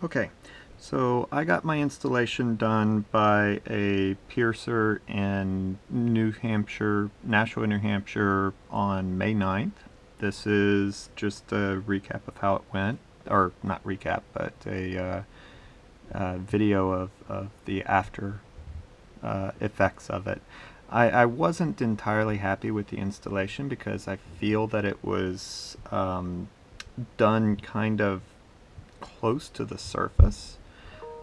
Okay, so I got my installation done by a piercer in New Hampshire, Nashua, New Hampshire on May 9th. This is just a recap of how it went, or not recap, but a uh, uh, video of, of the after uh, effects of it. I, I wasn't entirely happy with the installation because I feel that it was um, done kind of close to the surface.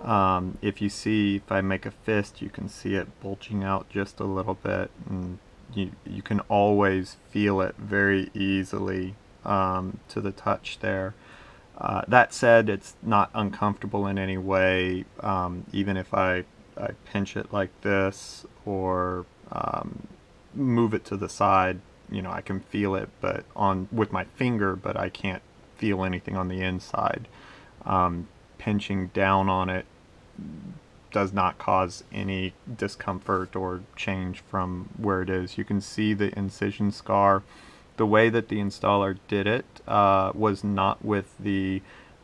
Um, if you see, if I make a fist, you can see it bulging out just a little bit, and you, you can always feel it very easily um, to the touch there. Uh, that said, it's not uncomfortable in any way, um, even if I, I pinch it like this or um, move it to the side, you know, I can feel it, but on with my finger, but I can't feel anything on the inside. Um, pinching down on it does not cause any discomfort or change from where it is. You can see the incision scar. The way that the installer did it uh, was not with the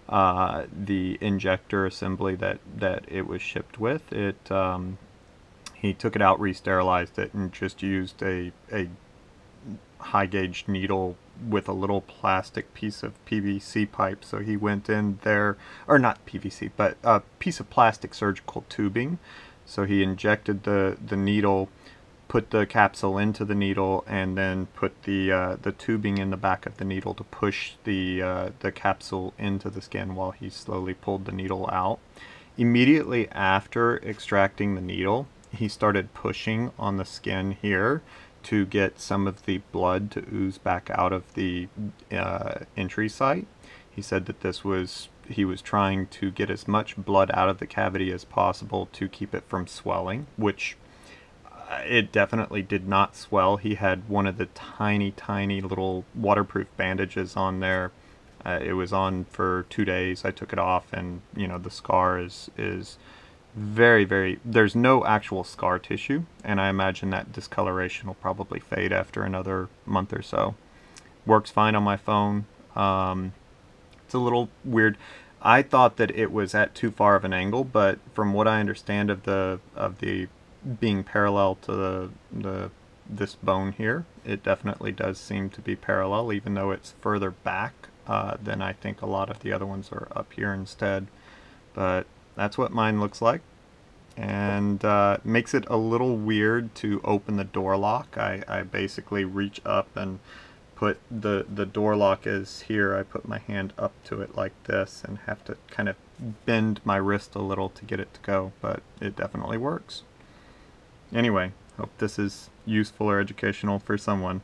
uh, the injector assembly that, that it was shipped with. It um, he took it out, re-sterilized it, and just used a, a high gauge needle with a little plastic piece of PVC pipe. So he went in there, or not PVC, but a piece of plastic surgical tubing. So he injected the, the needle, put the capsule into the needle, and then put the uh, the tubing in the back of the needle to push the uh, the capsule into the skin while he slowly pulled the needle out. Immediately after extracting the needle, he started pushing on the skin here to get some of the blood to ooze back out of the uh, entry site. He said that this was he was trying to get as much blood out of the cavity as possible to keep it from swelling, which uh, it definitely did not swell. He had one of the tiny, tiny little waterproof bandages on there. Uh, it was on for two days. I took it off, and you know the scar is is very, very, there's no actual scar tissue, and I imagine that discoloration will probably fade after another month or so. Works fine on my phone. Um, it's a little weird. I thought that it was at too far of an angle, but from what I understand of the of the being parallel to the the this bone here, it definitely does seem to be parallel, even though it's further back uh, than I think a lot of the other ones are up here instead. But that's what mine looks like. And uh, makes it a little weird to open the door lock. I, I basically reach up and put the, the door lock is here. I put my hand up to it like this and have to kind of bend my wrist a little to get it to go, but it definitely works. Anyway, hope this is useful or educational for someone.